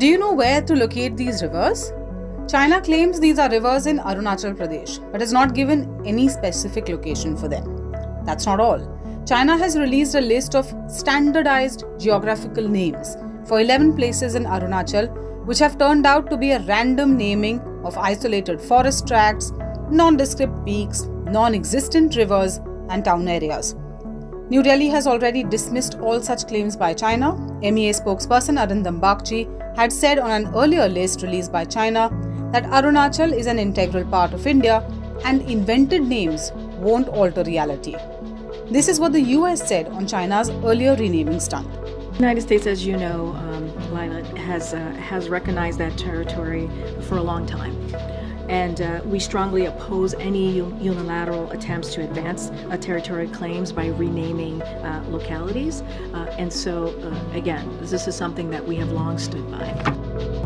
Do you know where to locate these rivers? China claims these are rivers in Arunachal Pradesh, but has not given any specific location for them. That's not all. China has released a list of standardized geographical names for 11 places in Arunachal, which have turned out to be a random naming of isolated forest tracts, nondescript peaks, non existent rivers, and town areas. New Delhi has already dismissed all such claims by China. MEA spokesperson Arindam Bagchi had said on an earlier list released by China that Arunachal is an integral part of India and invented names won't alter reality. This is what the US said on China's earlier renaming stunt. The United States, as you know, um, Lila, has, uh, has recognized that territory for a long time. And uh, we strongly oppose any unilateral attempts to advance uh, territorial claims by renaming uh, localities. Uh, and so, uh, again, this is something that we have long stood by.